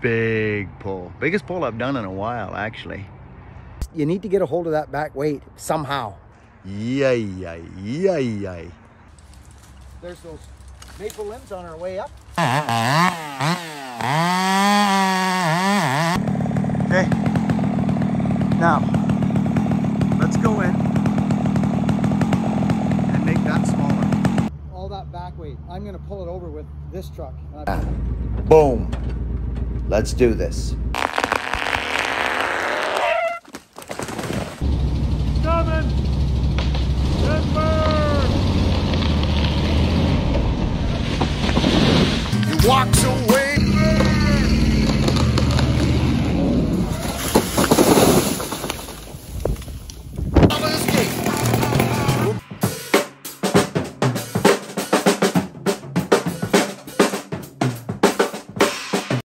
big pull. Biggest pull I've done in a while, actually. You need to get a hold of that back weight somehow. Yay, yay, yay, yay. There's those maple limbs on our way up. Okay. Now, let's go in and make that smaller. All that back weight. I'm gonna pull it over with this truck. Boom. Let's do this. Coming! Walks away.